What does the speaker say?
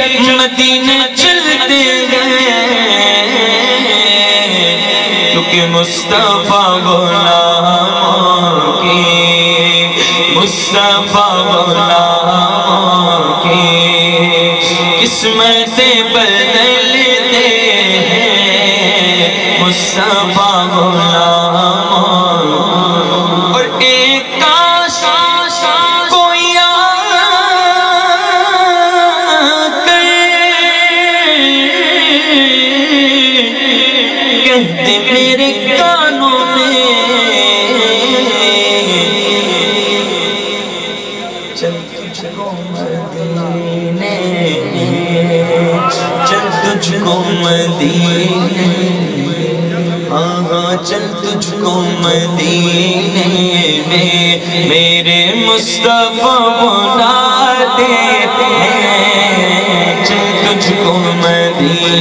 مدینہ چلتے گئے کیونکہ مصطفیٰ غلاموں کی مصطفیٰ غلاموں کی قسمتیں بدلتے میرے کانوں میں۔ چل تجھ کو مدینے۔ چل تجھ کو مدینے۔ ہاں چل تجھ کو مدینے۔ میں میرے مصطفیٰ بنا دے۔ چل تجھ کو مدینے۔